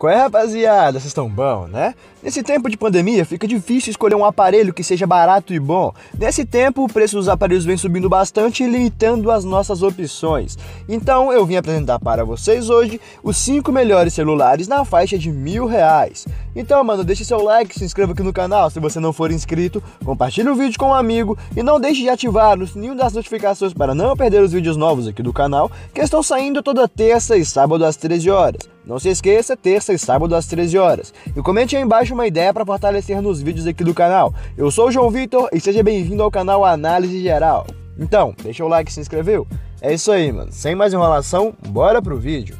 Qual é, rapaziada? Vocês estão bom, né? Nesse tempo de pandemia, fica difícil escolher um aparelho que seja barato e bom. Nesse tempo, o preço dos aparelhos vem subindo bastante, limitando as nossas opções. Então, eu vim apresentar para vocês hoje os 5 melhores celulares na faixa de mil reais. Então, mano, deixe seu like, se inscreva aqui no canal se você não for inscrito, compartilhe o vídeo com um amigo e não deixe de ativar o sininho das notificações para não perder os vídeos novos aqui do canal, que estão saindo toda terça e sábado às 13 horas. Não se esqueça, terça e sábado às 13 horas. E comente aí embaixo uma ideia para fortalecer nos vídeos aqui do canal. Eu sou o João Vitor e seja bem-vindo ao canal Análise Geral. Então, deixa o like e se inscreveu? É isso aí, mano. Sem mais enrolação, bora pro vídeo.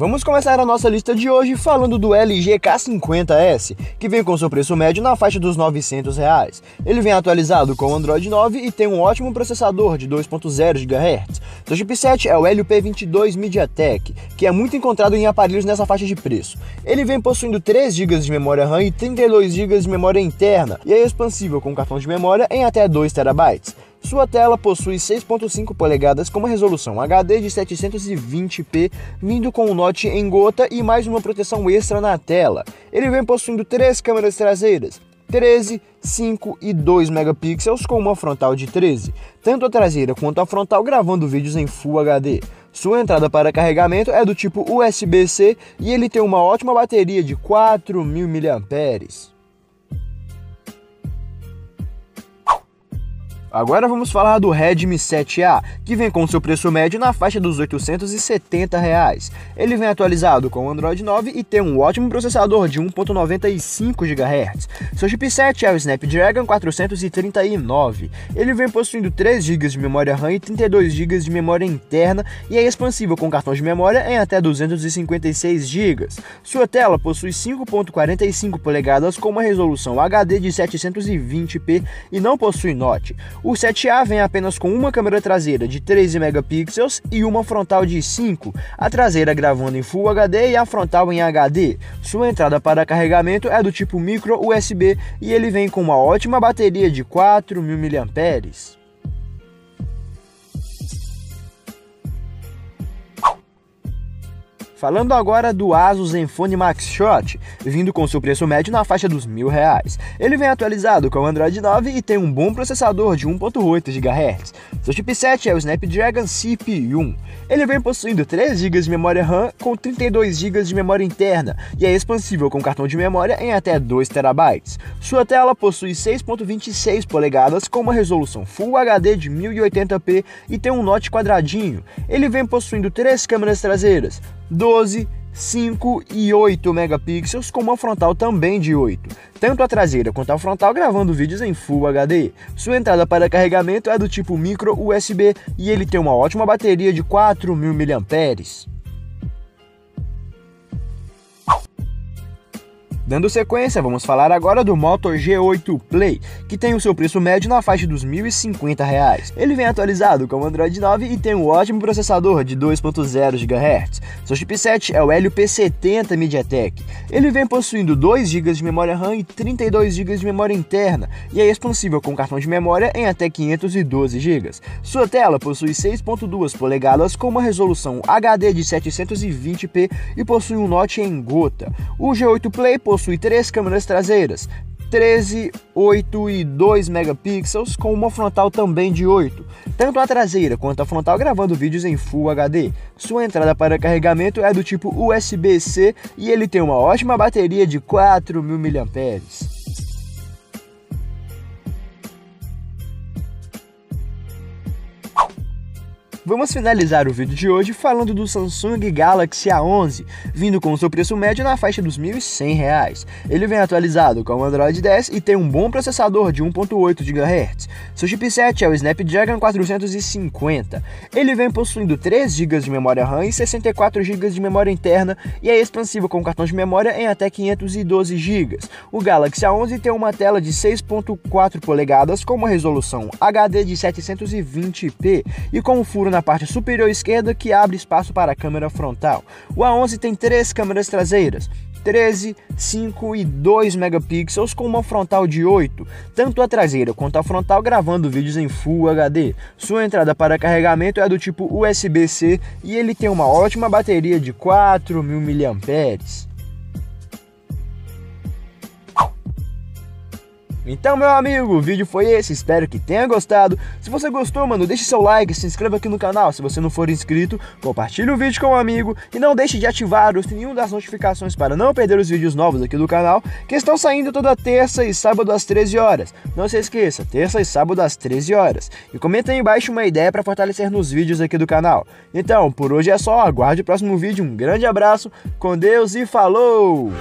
Vamos começar a nossa lista de hoje falando do LG K50S, que vem com seu preço médio na faixa dos 900 reais. Ele vem atualizado com Android 9 e tem um ótimo processador de 2.0 GHz. Seu chipset é o Helio P22 MediaTek, que é muito encontrado em aparelhos nessa faixa de preço. Ele vem possuindo 3 GB de memória RAM e 32 GB de memória interna, e é expansível com cartão de memória em até 2 TB. Sua tela possui 6.5 polegadas com uma resolução HD de 720p, vindo com um note em gota e mais uma proteção extra na tela. Ele vem possuindo três câmeras traseiras, 13, 5 e 2 megapixels com uma frontal de 13, tanto a traseira quanto a frontal gravando vídeos em Full HD. Sua entrada para carregamento é do tipo USB-C e ele tem uma ótima bateria de 4.000 mAh. Agora vamos falar do Redmi 7A, que vem com seu preço médio na faixa dos 870 reais. Ele vem atualizado com Android 9 e tem um ótimo processador de 1.95 GHz. Seu chipset é o Snapdragon 439. Ele vem possuindo 3 GB de memória RAM e 32 GB de memória interna e é expansível com cartão de memória em até 256 GB. Sua tela possui 5.45 polegadas com uma resolução HD de 720p e não possui note. O 7A vem apenas com uma câmera traseira de 13 megapixels e uma frontal de 5, a traseira gravando em Full HD e a frontal em HD. Sua entrada para carregamento é do tipo micro USB e ele vem com uma ótima bateria de 4.000 mAh. Falando agora do Asus Zenfone Max Shot, vindo com seu preço médio na faixa dos mil reais. Ele vem atualizado com Android 9 e tem um bom processador de 1.8 GHz. Seu chipset é o Snapdragon CPU1. Ele vem possuindo 3 GB de memória RAM com 32 GB de memória interna e é expansível com cartão de memória em até 2 TB. Sua tela possui 6.26 polegadas com uma resolução Full HD de 1080p e tem um note quadradinho. Ele vem possuindo três câmeras traseiras, 12, 5 e 8 megapixels com uma frontal também de 8. Tanto a traseira quanto a frontal gravando vídeos em Full HD. Sua entrada para carregamento é do tipo micro USB e ele tem uma ótima bateria de 4.000 mAh. Dando sequência, vamos falar agora do Moto G8 Play, que tem o seu preço médio na faixa dos R$ 1.050. Ele vem atualizado com Android 9 e tem um ótimo processador de 2.0 GHz. Seu chipset é o Helio P70 MediaTek. Ele vem possuindo 2 GB de memória RAM e 32 GB de memória interna e é expansível com cartão de memória em até 512 GB. Sua tela possui 6.2 polegadas com uma resolução HD de 720p e possui um note em gota. O G8 Play possui possui três câmeras traseiras, 13, 8 e 2 megapixels, com uma frontal também de 8. Tanto a traseira quanto a frontal gravando vídeos em Full HD. Sua entrada para carregamento é do tipo USB-C e ele tem uma ótima bateria de 4.000 mAh. Vamos finalizar o vídeo de hoje falando do Samsung Galaxy A11, vindo com seu preço médio na faixa dos R$ 1.100. Ele vem atualizado com o Android 10 e tem um bom processador de 1.8 GHz. Seu chipset é o Snapdragon 450. Ele vem possuindo 3 GB de memória RAM e 64 GB de memória interna e é expansível com cartão de memória em até 512 GB. O Galaxy A11 tem uma tela de 6.4 polegadas com uma resolução HD de 720p e com um furo na na parte superior esquerda que abre espaço para a câmera frontal. O A11 tem três câmeras traseiras, 13, 5 e 2 megapixels com uma frontal de 8, tanto a traseira quanto a frontal gravando vídeos em Full HD. Sua entrada para carregamento é do tipo USB-C e ele tem uma ótima bateria de 4.000 mAh. Então, meu amigo, o vídeo foi esse, espero que tenha gostado. Se você gostou, mano, deixe seu like, se inscreva aqui no canal. Se você não for inscrito, compartilhe o vídeo com um amigo e não deixe de ativar o sininho das notificações para não perder os vídeos novos aqui do canal, que estão saindo toda terça e sábado às 13 horas. Não se esqueça, terça e sábado às 13 horas. E comenta aí embaixo uma ideia para fortalecer nos vídeos aqui do canal. Então, por hoje é só, aguarde o próximo vídeo, um grande abraço, com Deus e falou!